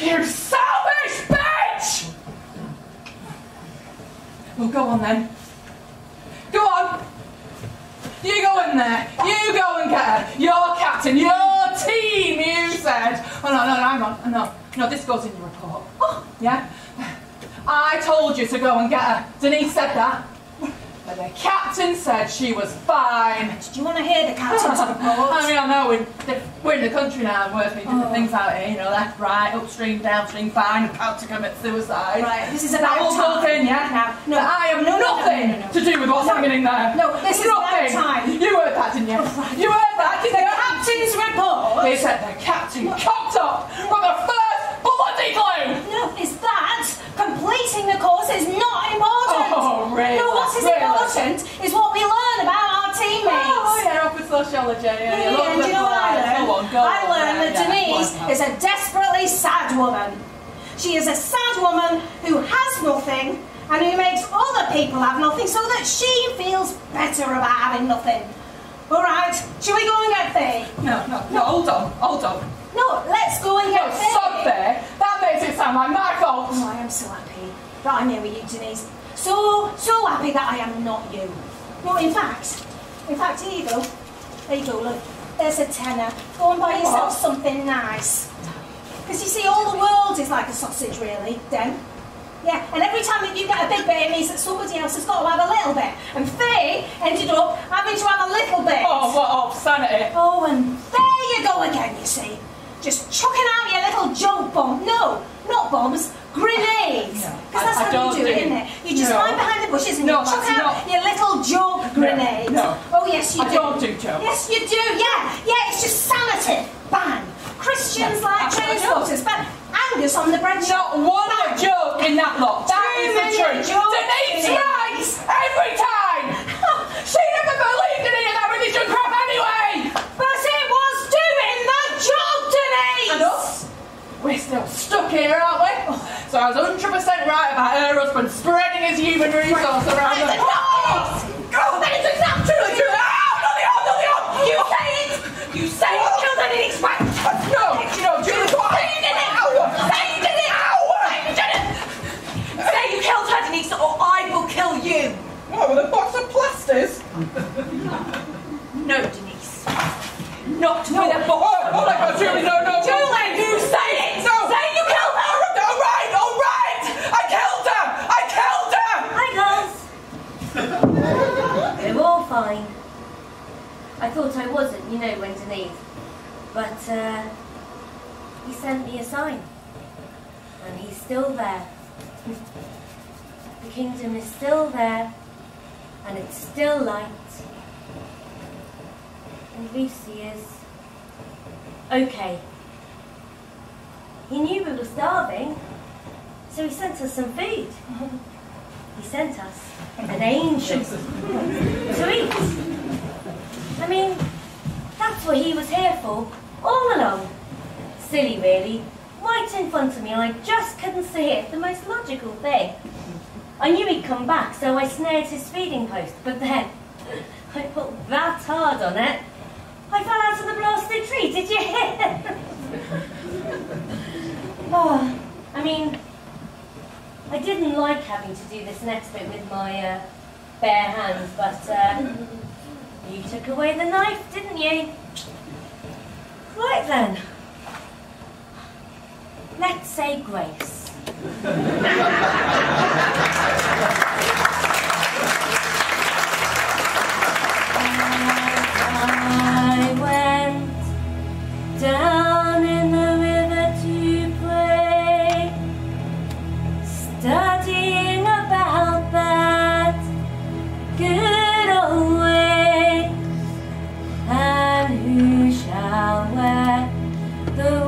You selfish bitch! Well, go on then. Go on. You go in there. You go and get her. Your captain, your team, you said. Oh, no, no, no, hang on. No, no, this goes in your report. Oh, yeah? I told you to go and get her. Denise said that. But the captain said she was fine. Do you want to hear the captain's report? I mean, I know we're, we're in the country now and we're doing Oh. things out here, you know, left, right, upstream, downstream, fine, about to commit suicide. Right, this is that about time. built in, yeah? Now, no, I have no, no, no, nothing no, no, to do with what's happening there. No, this is about nothing. time. You heard that, didn't you? right. You heard that, The didn't you? captain's report? They said the captain cocked up from the sociology. Yeah, Yeah, and you know what I learned? On, I learned that Denise is a desperately sad woman. She is a sad woman who has nothing and who makes other people have nothing so that she feels better about having nothing. All right, shall we go and get Faye? No, no, no, hold on, hold on. No, let's go and No, get Faye. stop there. That makes it sound like my fault. Oh, I am so happy that I'm here with you, Denise. So, so happy that I am not you. No, in fact, in fact, here you go. There you go, look. There's a tenner. Go and buy yourself something nice. Because you see, all the world is like a sausage, really, Den. Yeah, and every time that you get a big bit, it means that somebody else has got to have a little bit. And Faye ended up having to have a little bit. Oh, what obscenity. Oh, and there you go again, you see. Just chucking out your little joke bomb. No, not bombs, grenades. No, Because I- that's I how don't you do it, do- isn't it? You just No. hide behind the bushes and No, you chuck out not- your little joke grenades. no. Oh, yes, you I do. don't do jokes. Yes, you do. Yeah, yeah, it's just sanity. Bang. Christians No, like not train spotters. Bang. Angus on the bread shop. Not one Bang. joke in that lot. That Too is the truth. Denise writes every time. she never believed in it and that religion crap anyway. But it was doing the job, Denise. And us? We're still stuck here, aren't we? So I was 100% right about her husband spreading his human resource around the... you. What, with a box of plasters? No, Denise. Not No. with a Oh, box. oh my God, Julie, no, no, no! Julie, you say it! No! Say you killed her! All right, all right! I killed her! I killed her! Hi, girls. We're all fine. I thought I wasn't, you know, when Denise. But, uh, he sent me a sign. And he's still there. The kingdom is still there. And it's still light. And Lucy is okay. He knew we were starving, so he sent us some food. He sent us an angel to eat. I mean, that's what he was here for, all along. Silly, really. Right in front of me, and I just couldn't see it. The most logical thing. I knew he'd come back, so I snared his feeding post, but then I put that hard on it. I fell out of the blasted tree, did you hear? oh, I mean, I didn't like having to do this next bit with my uh, bare hands, but uh, you took away the knife, didn't you? Right then. Let's say grace. I went down in the river to pray, studying about that good old way, and who shall wear the